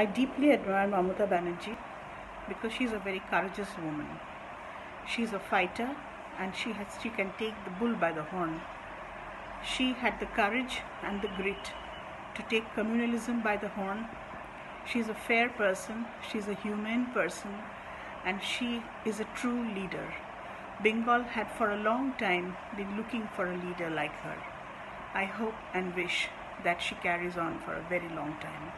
I deeply admire Mamata Banerjee because she's a very courageous woman. She's a fighter and she has she can take the bull by the horn. She had the courage and the grit to take communalism by the horn. She's a fair person, she's a humane person, and she is a true leader. Bengal had for a long time been looking for a leader like her. I hope and wish that she carries on for a very long time.